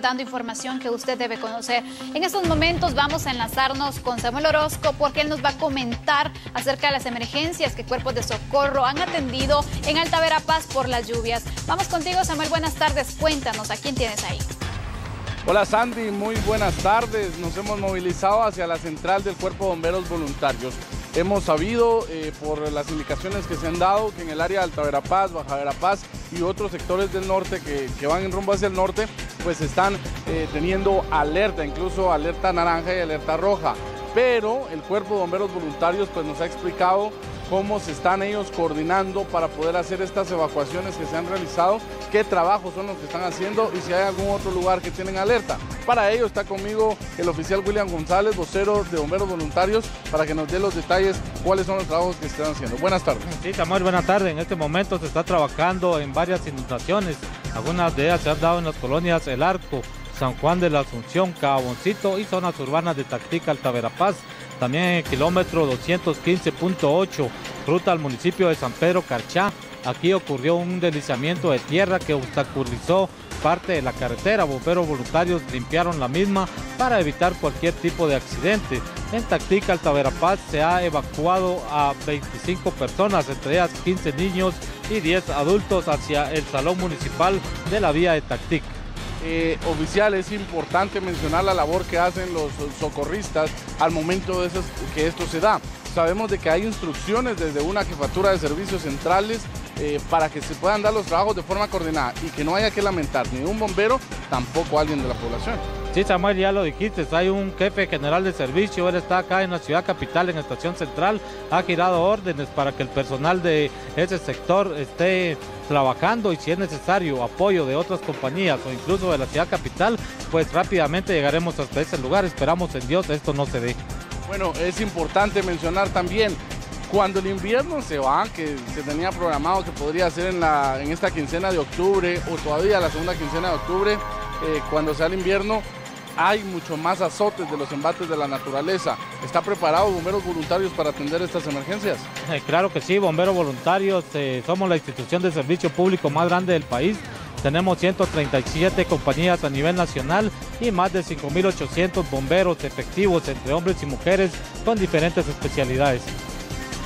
dando información que usted debe conocer. En estos momentos vamos a enlazarnos con Samuel Orozco porque él nos va a comentar acerca de las emergencias que cuerpos de socorro han atendido en Alta Verapaz por las lluvias. Vamos contigo, Samuel. Buenas tardes. Cuéntanos, ¿a quién tienes ahí? Hola Sandy, muy buenas tardes. Nos hemos movilizado hacia la central del Cuerpo de Bomberos Voluntarios. Hemos sabido eh, por las indicaciones que se han dado que en el área de Alta Verapaz, Baja Verapaz y otros sectores del norte que, van en rumbo hacia el norte, pues están eh, teniendo alerta, incluso alerta naranja y alerta roja. Pero el Cuerpo de Bomberos Voluntarios pues nos ha explicado cómo se están ellos coordinando para poder hacer estas evacuaciones que se han realizado, qué trabajos son los que están haciendo y si hay algún otro lugar que tienen alerta. Para ello está conmigo el oficial William González, vocero de Bomberos Voluntarios, para que nos dé los detalles cuáles son los trabajos que están haciendo. Buenas tardes. Sí, Samuel, buenas tardes. En este momento se está trabajando en varias inundaciones. Algunas de ellas se han dado en las colonias El Arco, San Juan de la Asunción, Caboncito y zonas urbanas de Tactica, Altaverapaz. También en el kilómetro 215.8, ruta al municipio de San Pedro Carchá. Aquí ocurrió un deslizamiento de tierra que obstaculizó parte de la carretera. Bomberos voluntarios limpiaron la misma para evitar cualquier tipo de accidente. En Tactica, Altaverapaz, se ha evacuado a 25 personas, entre ellas 15 niños y 10 adultos, hacia el salón municipal de la vía de Tactic. Eh, oficial, es importante mencionar la labor que hacen los socorristas al momento de que esto se da. Sabemos de que hay instrucciones desde una jefatura de servicios centrales eh, para que se puedan dar los trabajos de forma coordinada y que no haya que lamentar ni un bombero, tampoco alguien de la población. Sí, Samuel, ya lo dijiste, hay un jefe general de servicio, él está acá en la ciudad capital, en Estación Central, ha girado órdenes para que el personal de ese sector esté trabajando y si es necesario apoyo de otras compañías o incluso de la ciudad capital, pues rápidamente llegaremos hasta ese lugar, esperamos en Dios esto no se dé. Bueno, es importante mencionar también cuando el invierno se va, que se tenía programado que podría ser en, la, en esta quincena de octubre o todavía la segunda quincena de octubre, eh, cuando sea el invierno, hay mucho más azotes de los embates de la naturaleza. ¿Está preparado Bomberos Voluntarios para atender estas emergencias? Eh, claro que sí, Bomberos Voluntarios, eh, somos la institución de servicio público más grande del país. Tenemos 137 compañías a nivel nacional y más de 5.800 bomberos efectivos entre hombres y mujeres con diferentes especialidades.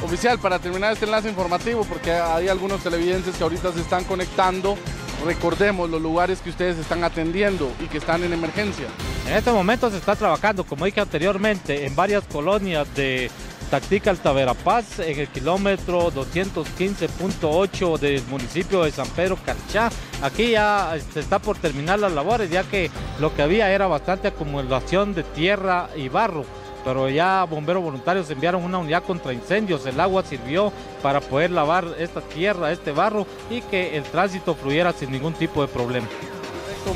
Oficial, para terminar este enlace informativo, porque hay algunos televidentes que ahorita se están conectando, recordemos los lugares que ustedes están atendiendo y que están en emergencia. En este momento se está trabajando, como dije anteriormente, en varias colonias de Tactica Altaverapaz, en el kilómetro 215.8 del municipio de San Pedro Carchá. Aquí ya se este, está por terminar las labores, ya que lo que había era bastante acumulación de tierra y barro pero ya bomberos voluntarios enviaron una unidad contra incendios. El agua sirvió para poder lavar esta tierra, este barro y que el tránsito fluyera sin ningún tipo de problema.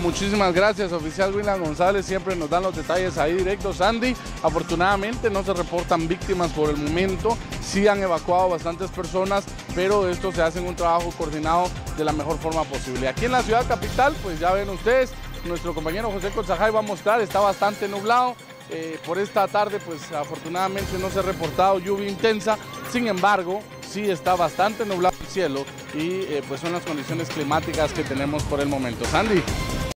Muchísimas gracias, oficial William González. Siempre nos dan los detalles ahí directos. Andy, afortunadamente no se reportan víctimas por el momento. Sí han evacuado bastantes personas, pero esto se hace en un trabajo coordinado de la mejor forma posible. Aquí en la ciudad capital, pues ya ven ustedes, nuestro compañero José Conzajay va a mostrar, está bastante nublado. Eh, por esta tarde, pues afortunadamente no se ha reportado lluvia intensa, sin embargo, sí está bastante nublado el cielo y eh, pues son las condiciones climáticas que tenemos por el momento. Sandy.